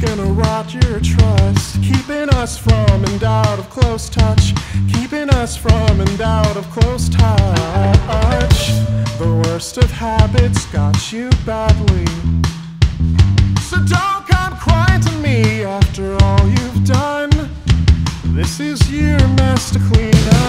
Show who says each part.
Speaker 1: gonna rot your trust, keeping us from and out of close touch, keeping us from and out of close touch. The worst of habits got you badly. So don't come crying to me after all you've done. This is your mess to clean up.